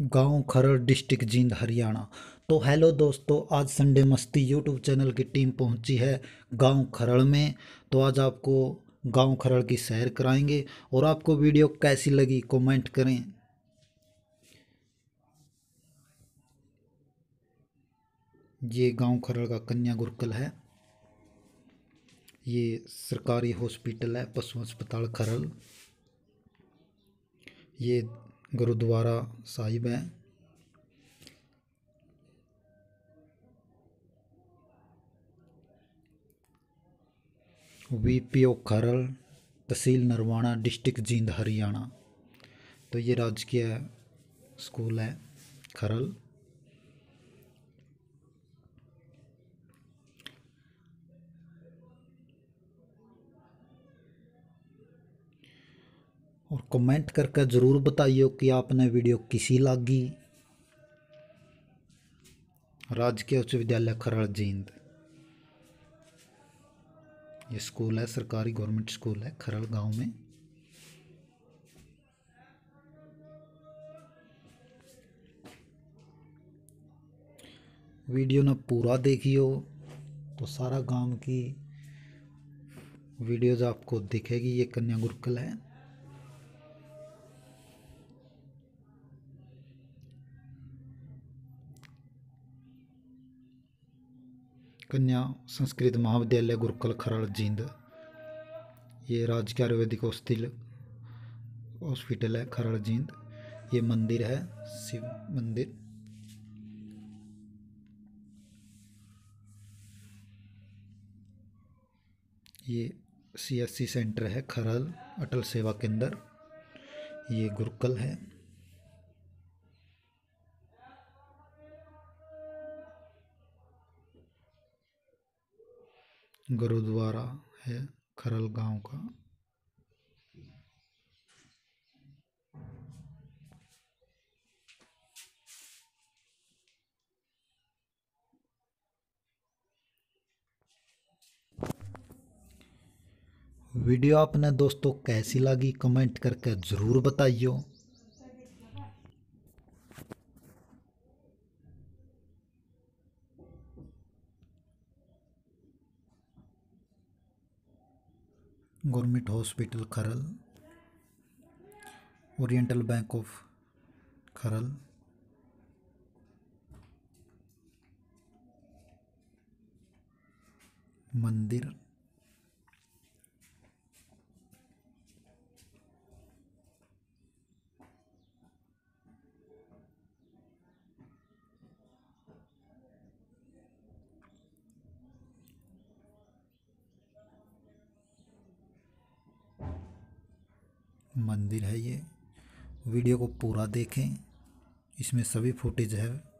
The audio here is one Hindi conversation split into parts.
गाँव खरड़ डिस्ट्रिक्ट जींद, हरियाणा। तो हेलो दोस्तों, आज संडे मस्ती यूट्यूब चैनल की टीम पहुँची है गाँव खरड़ में। तो आज आपको गाँव खरड़ की सैर कराएँगे और आपको वीडियो कैसी लगी कमेंट करें। ये गाँव खरड़ का कन्या गुरुकुल है। ये सरकारी हॉस्पिटल है, पशु अस्पताल खरल ये गुरुद्वारा साहिब है। V P O Kharal, tehsil Narwana district Jind, Haryana. तो ये राजकीय स्कूल है खरल। और कमेंट करके ज़रूर बताइए कि आपने वीडियो किसी लागी। राजकीय उच्च विद्यालय खरड़ जींद। ये स्कूल है, सरकारी गवर्नमेंट स्कूल है, खरड़ गाँव में। वीडियो ने पूरा देखियो तो सारा गाँव की वीडियोज़ आपको दिखेगी, ये कन्या गुरुकुल है। कन्या संस्कृत महाविद्यालय गुरुकुल खरड़, जींद। ये राजकीय आयुर्वेदिक हॉस्पिटल हॉस्पिटल है खरड़, जींद। ये मंदिर है, शिव मंदिर। ये सीएससी सेंटर है खरल अटल सेवा केंद्र। ये गुरुकुल है। गुरुद्वारा है खरल गाँव का। वीडियो आपने दोस्तों कैसी लगी कमेंट करके ज़रूर बताइए government hospital Kharal Oriental Bank of Kharal. मंदिर मंदिर है ये। वीडियो को पूरा देखें। इसमें सभी फुटेज है।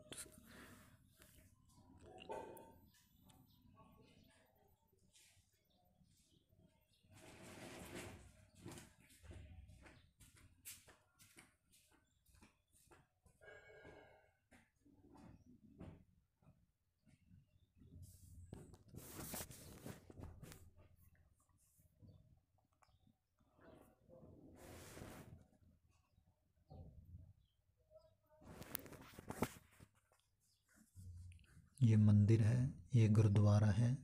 ये मंदिर है, ये गुरुद्वारा है।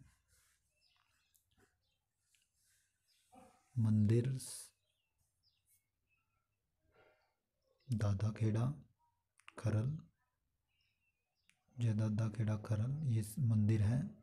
मंदिर दादा खेड़ा खरल जय दादा खेड़ा खरल ये मंदिर है।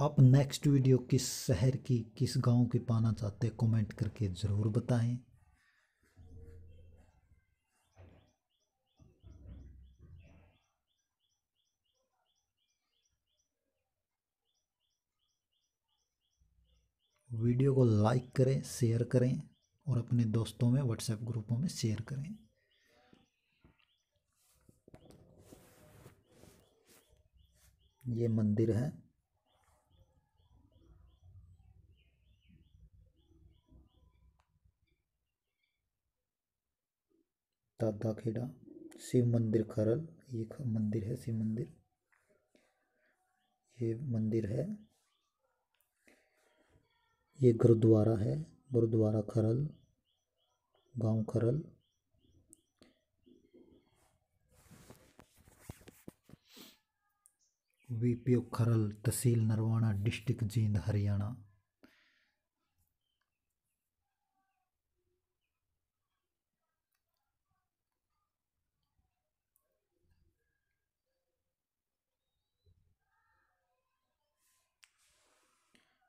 आप नेक्स्ट वीडियो किस शहर की, किस गाँव की पाना चाहते हैं कमेंट करके ज़रूर बताएँ। वीडियो को लाइक करें शेयर करें और अपने दोस्तों में व्हाट्सएप ग्रुपों में शेयर करें। ये मंदिर है। दादा खेड़ा, शिव मंदिर खरल ये मंदिर है शिव मंदिर। ये मंदिर है। ये गुरुद्वारा है, गुरुद्वारा खरल, गाँव Kharal. V P O Kharal tehsil Narwana district Jind, Haryana.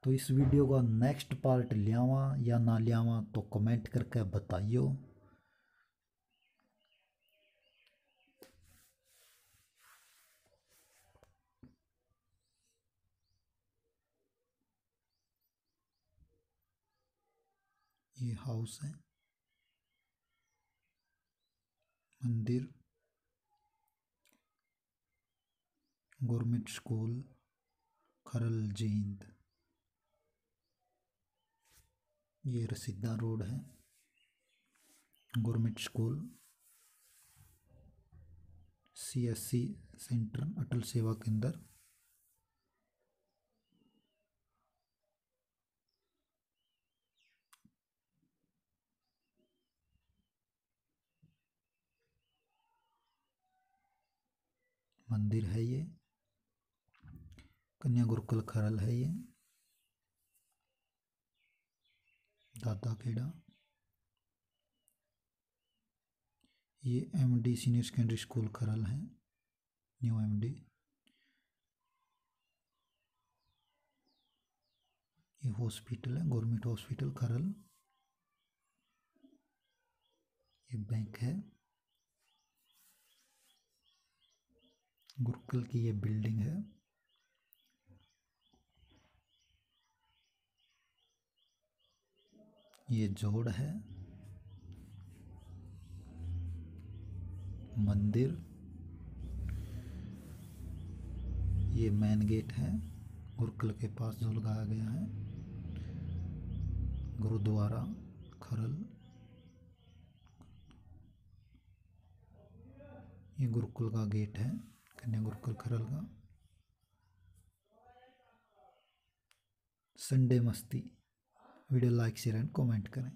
तो इस वीडियो का नेक्स्ट पार्ट लियावा या ना लियावा तो कमेंट करके बताइयो। ये हाउस है। मंदिर। Government school. खरल जींद ये रसीदा रोड है, government school C S C centre, Atal Seva Kendra. मंदिर है ये कन्या गुरुकुल खरल है ये। दादा खेड़ा। ये M D senior secondary school Kharal है न्यू एमडी ये हॉस्पिटल है गवर्नमेंट हॉस्पिटल खरल। ये बैंक है। गुरुकुल की ये बिल्डिंग है। ये जोड़ है। मंदिर। ये मेन गेट है। गुरुकुल के पास जो लगाया गया है। गुरुद्वारा, खरल। ये गुरुकुल का गेट है कन्या गुरुकुल खरल का। संडे मस्ती। Video like share and comment करें।